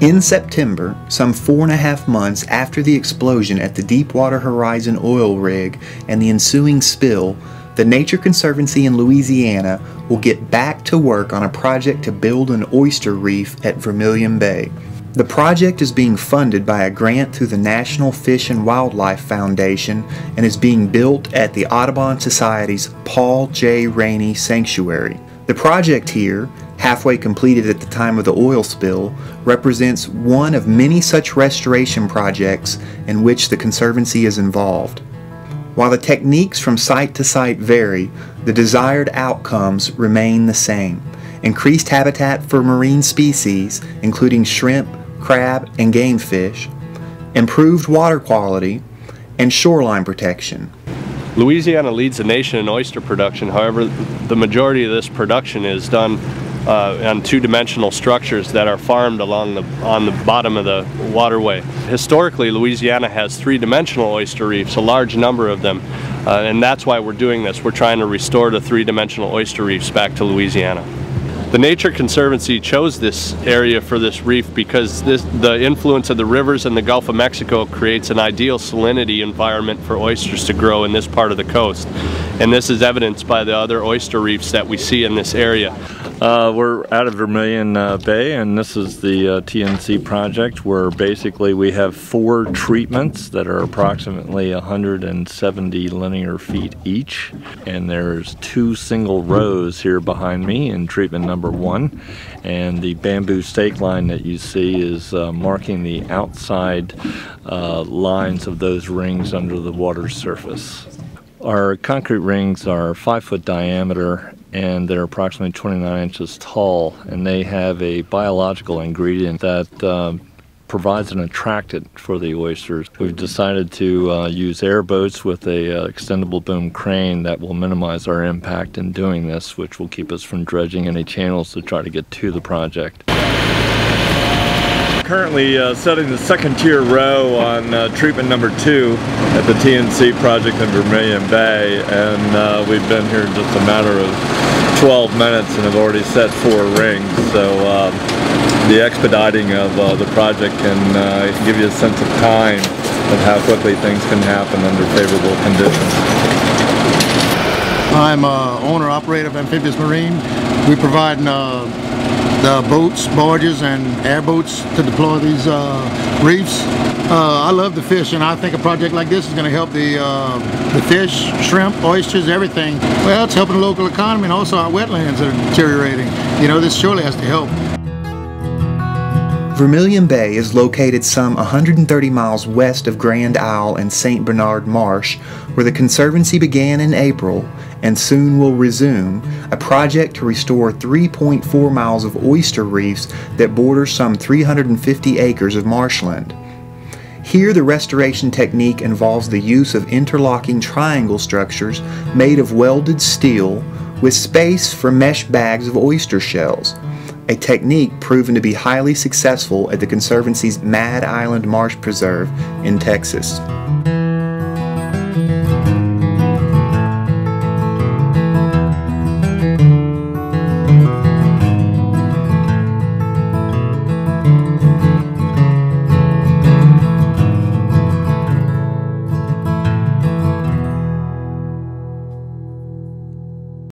In September, some four and a half months after the explosion at the Deepwater Horizon oil rig and the ensuing spill, the Nature Conservancy in Louisiana will get back to work on a project to build an oyster reef at Vermilion Bay. The project is being funded by a grant through the National Fish and Wildlife Foundation and is being built at the Audubon Society's Paul J. Rainey Sanctuary. The project here halfway completed at the time of the oil spill, represents one of many such restoration projects in which the Conservancy is involved. While the techniques from site to site vary, the desired outcomes remain the same. Increased habitat for marine species, including shrimp, crab, and game fish, improved water quality, and shoreline protection. Louisiana leads the nation in oyster production. However, the majority of this production is done uh, on two-dimensional structures that are farmed along the on the bottom of the waterway. Historically, Louisiana has three-dimensional oyster reefs, a large number of them, uh, and that's why we're doing this. We're trying to restore the three-dimensional oyster reefs back to Louisiana. The Nature Conservancy chose this area for this reef because this, the influence of the rivers in the Gulf of Mexico creates an ideal salinity environment for oysters to grow in this part of the coast. And this is evidenced by the other oyster reefs that we see in this area. Uh, we're out of Vermilion uh, Bay and this is the uh, TNC project where basically we have four treatments that are approximately 170 linear feet each and there's two single rows here behind me in treatment number one and the bamboo stake line that you see is uh, marking the outside uh, lines of those rings under the water surface. Our concrete rings are five foot diameter and they're approximately 29 inches tall and they have a biological ingredient that um, provides an attractant for the oysters. We've decided to uh, use airboats with a uh, extendable boom crane that will minimize our impact in doing this, which will keep us from dredging any channels to try to get to the project currently uh, setting the second tier row on uh, treatment number two at the TNC project in Vermilion Bay and uh, we've been here just a matter of 12 minutes and have already set four rings so um, the expediting of uh, the project can uh, give you a sense of time of how quickly things can happen under favorable conditions. I'm uh, owner operator of Amphibious Marine. We provide the boats, barges, and airboats to deploy these uh, reefs. Uh, I love the fish, and I think a project like this is going to help the uh, the fish, shrimp, oysters, everything. Well, it's helping the local economy, and also our wetlands are deteriorating. You know, this surely has to help. Vermilion Bay is located some 130 miles west of Grand Isle and St. Bernard Marsh, where the Conservancy began in April and soon will resume a project to restore 3.4 miles of oyster reefs that border some 350 acres of marshland. Here, the restoration technique involves the use of interlocking triangle structures made of welded steel with space for mesh bags of oyster shells a technique proven to be highly successful at the Conservancy's Mad Island Marsh Preserve in Texas.